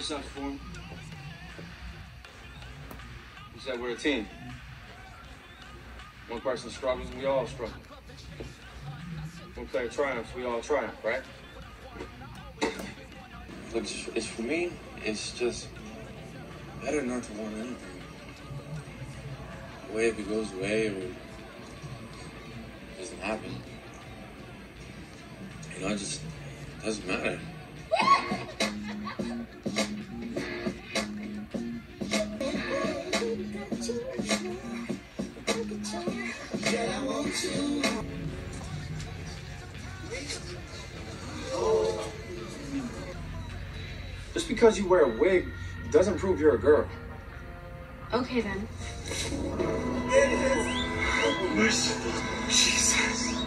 push-ups for him. You said we're a team. One person struggles, we all struggle. One player triumphs, we all triumph, right? Look, it's, for me, it's just better not to want anything. Away if it goes away or doesn't happen. You know, it just doesn't matter. Because you wear a wig doesn't prove you're a girl. Okay then. Jesus.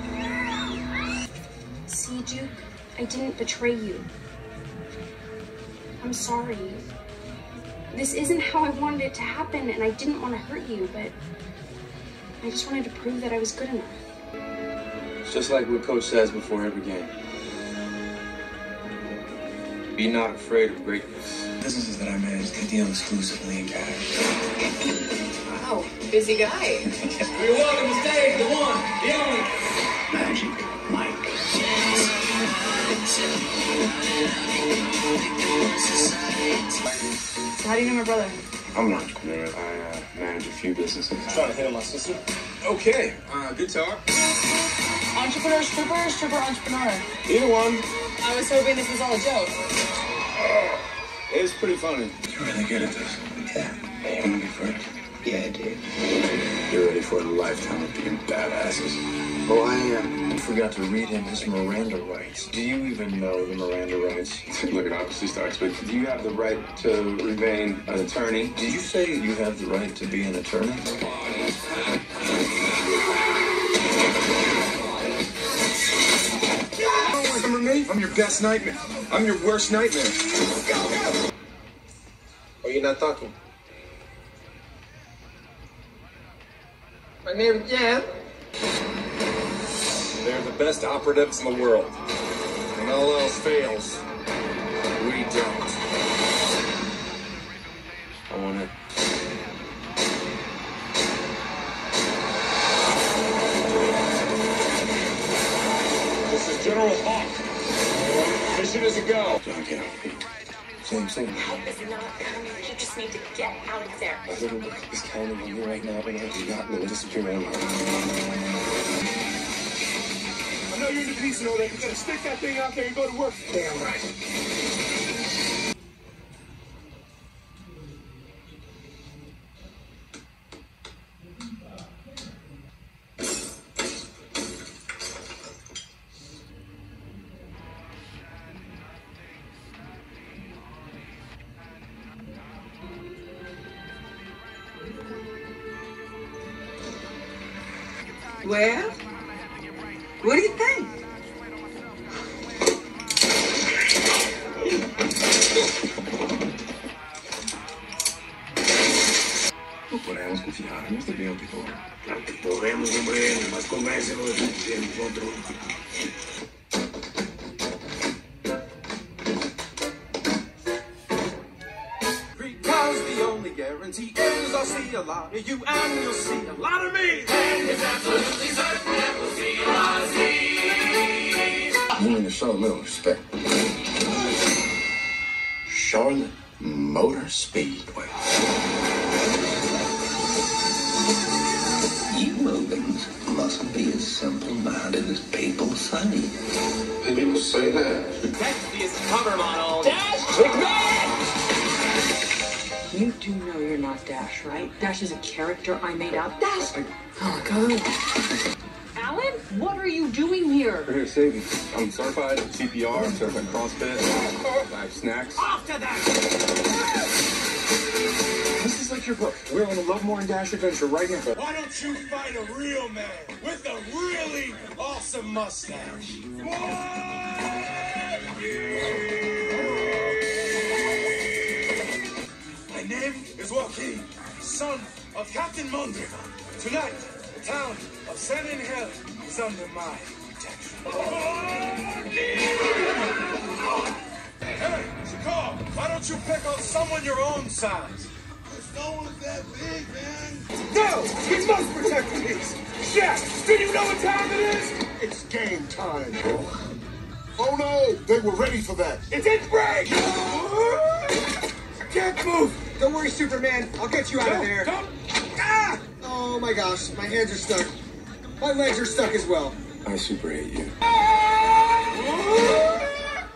See, Duke, I didn't betray you. I'm sorry. This isn't how I wanted it to happen, and I didn't want to hurt you, but I just wanted to prove that I was good enough. It's just like what Coach says before every game. Be not afraid of greatness. Businesses that I manage, they deal exclusively in cash. Wow, busy guy. You're welcome to stage, the one, the only. Magic Mike. How do you know my brother? I'm an entrepreneur. I uh, manage a few businesses. Trying to hit on my sister. Okay, uh, good talk. Entrepreneur, stripper, or stripper, entrepreneur? Either one. I was hoping this was all a joke. It's pretty funny. You're really good at this. Yeah. You want to be first? Yeah, I do. You're ready for a lifetime of being badasses. Oh, I uh, forgot to read him his Miranda rights. Do you even know the Miranda rights? Look, it obviously starts with Do you have the right to remain an attorney? Did you say you have the right to be an attorney? Remember me? I'm your best nightmare. I'm your worst nightmare. Or you're not talking? My name is Jan. They're the best operatives in the world. When all else fails, we don't. I want it. This is General Hawk. Mission is a go. John, get out, Pete. Same, same. Help is not coming. You just need to get out of there. A little bit is counting on you right now, but I do not will disappear out know you're into peace and all that. You gotta stick that thing out there and go to work. Damn right. Well, what do you think? No podemos confiarnos de bien, Pico. Claro que podemos, hombre. Nomás convéncelo de que nosotros. Because the only guarantee is I'll see a lot of you and you'll see a lot of me. Show a little respect. Charlotte Motor Speedway. You Logans mustn't be as simple-minded as people say. People say that. Sexiest cover model. Dash McMahon! You do know you're not Dash, right? Dash is a character I made up. Dash! Oh, God. Alan, what are you doing here? We're here to save you. I'm certified CPR, certified CrossFit. I have snacks. Off to that. This is like your book. We're on a Lovemore and Dash adventure right here. Why don't you fight a real man with a really awesome mustache? My name is Joaquin, son of Captain Mondragon. Tonight, the town of San Angel is under my protection. Hey, off! Why don't you pick on someone your own size? There's no one's that big, man. No! We must protect the peace! Shaq, do you know what time it is? It's game time. Oh no, they were ready for that. It didn't break! I can't move! Don't worry, Superman. I'll get you out of there. don't! Oh my gosh, my hands are stuck. My legs are stuck as well. I super hate you.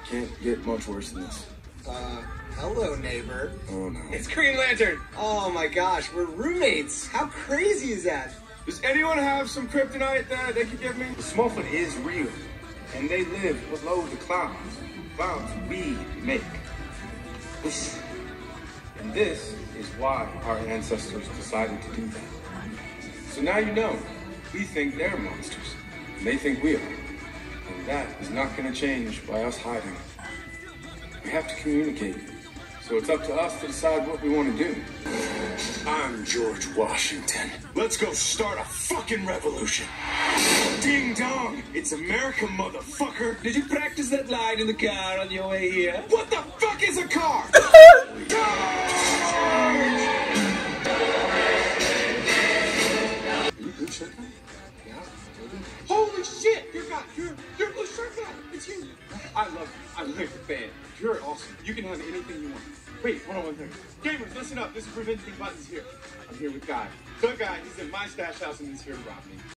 Can't get much worse than this. Uh, hello, neighbor. Oh no. It's Green Lantern. Oh my gosh, we're roommates. How crazy is that? Does anyone have some kryptonite that they could give me? Smallfoot is real, and they live below the clouds. Clouds we make. This, and this is why our ancestors decided to do that. So now you know, we think they're monsters, and they think we are. And that is not going to change by us hiding. We have to communicate. So it's up to us to decide what we want to do. I'm George Washington. Let's go start a fucking revolution. Ding dong! It's America, motherfucker! Did you practice that line in the car on your way here? What the fuck is a car? shit! You're got you're you're. It's you. I love you. I'm like a fan. You're awesome. You can have anything you want. Wait, hold on one thing. Gamers, listen up. This is Revenjamin Buttons here. I'm here with Guy. The guy, he's in my stash house and he's here to rob me.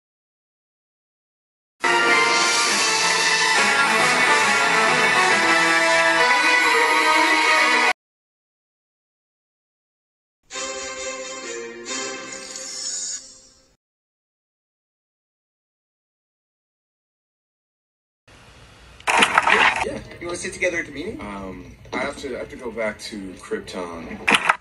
You want to sit together at the meeting? Um, I have to I have to go back to Krypton.